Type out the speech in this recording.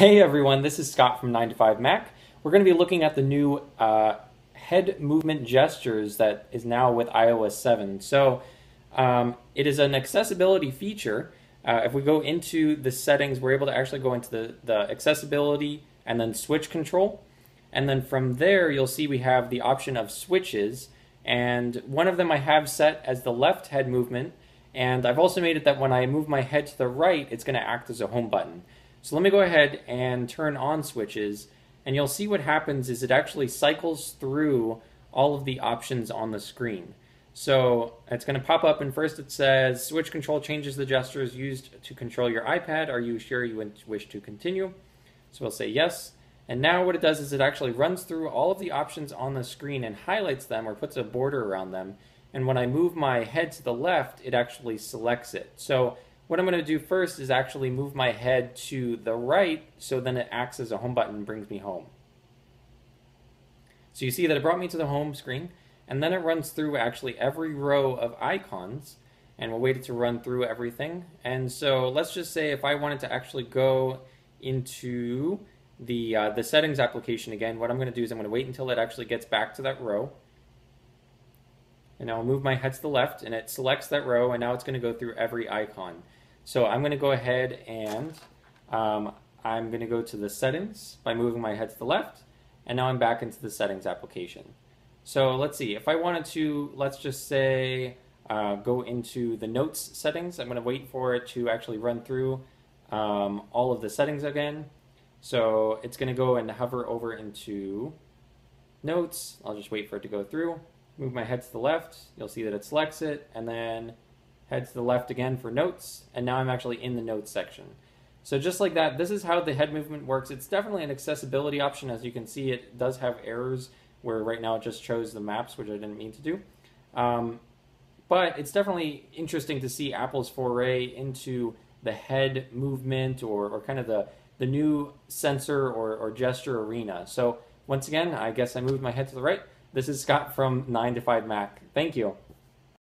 Hey everyone, this is Scott from 9 to 5 Mac. We're going to be looking at the new uh, head movement gestures that is now with iOS 7. So um, it is an accessibility feature. Uh, if we go into the settings, we're able to actually go into the, the accessibility and then switch control. And then from there, you'll see we have the option of switches. And one of them I have set as the left head movement. And I've also made it that when I move my head to the right, it's going to act as a home button. So let me go ahead and turn on switches and you'll see what happens is it actually cycles through all of the options on the screen. So it's going to pop up and first it says switch control changes the gestures used to control your iPad. Are you sure you wish to continue? So we'll say yes. And now what it does is it actually runs through all of the options on the screen and highlights them or puts a border around them. And when I move my head to the left, it actually selects it. So what I'm going to do first is actually move my head to the right so then it acts as a home button and brings me home. So you see that it brought me to the home screen and then it runs through actually every row of icons and we'll wait it to run through everything. And so let's just say if I wanted to actually go into the, uh, the settings application again, what I'm going to do is I'm going to wait until it actually gets back to that row and I'll move my head to the left and it selects that row and now it's going to go through every icon. So I'm going to go ahead and um, I'm going to go to the settings by moving my head to the left. And now I'm back into the settings application. So let's see, if I wanted to, let's just say, uh, go into the notes settings. I'm going to wait for it to actually run through um, all of the settings again. So it's going to go and hover over into notes. I'll just wait for it to go through. Move my head to the left. You'll see that it selects it. And then head to the left again for notes, and now I'm actually in the notes section. So just like that, this is how the head movement works. It's definitely an accessibility option. As you can see, it does have errors where right now it just shows the maps, which I didn't mean to do. Um, but it's definitely interesting to see Apple's foray into the head movement or, or kind of the, the new sensor or, or gesture arena. So once again, I guess I moved my head to the right. This is Scott from 9 to 5 Mac. Thank you.